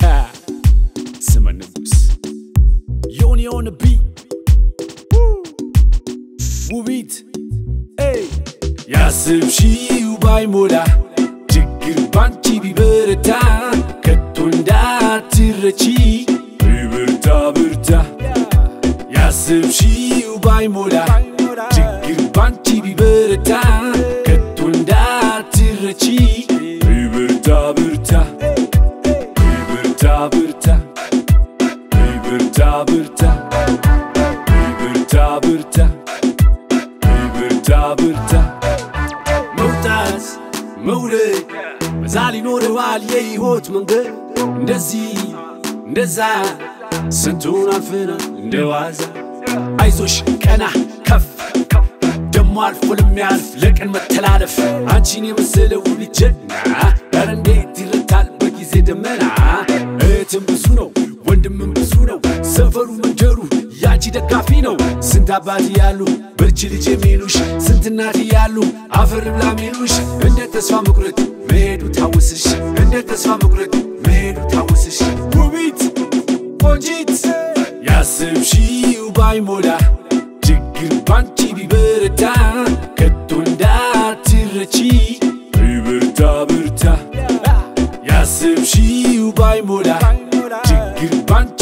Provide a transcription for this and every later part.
Ha! Sima Nimbus. Yoni on the beat. Woo! Woo beat. Hey! Yasım şiu bay moda. Çıkır bançi bir bırta. Katunda tırraçi. Bırta bırta. Yasım şiu bay moda. Çıkır bançi bir ብርታ ብርታ መውጣት መውረድ በዛ ሊኖረዋል የሕይወት መንገድ። እንደዚህ እንደዛ። ስንቱን አልፈናል እንደ ዋዛ። አይዞሽ ቀና ከፍ ደሞ አልፎ ለሚያልፍ ለቀን መተላለፍ። አንቺን የመሰለ ውብ ጀግና ኧረ እንዴት ይረታል በጊዜ ደመና? እህትም ብዙ ነው ወንድምም ብዙ ነው። ሰፈሩ መንደሩ ያንቺ ደጋፊ ነው። ስንት አባት ያሉ? በርቺ ልጅ የሚሉሽ? ስንት እናት ያሉ? አፈር ብላ ሚሉሽ እንደ ተስፋ መቁረጥ መሄዱ ታውስሽ። እንደ ተስፋ መቁረጥ መሄዱ ታውስሽ። ውቢት ቆንጂት ያስብሺው ባይሞላ ችግር ባንቺ ቢበረታ ከቶ እንዳትረቺ ብርታ ብርታ። ያስብሺው ባይሞላ ችግር ባንቺ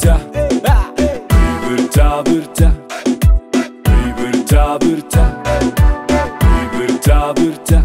bırta Bırta bırta Bırta bırta Bırta bırta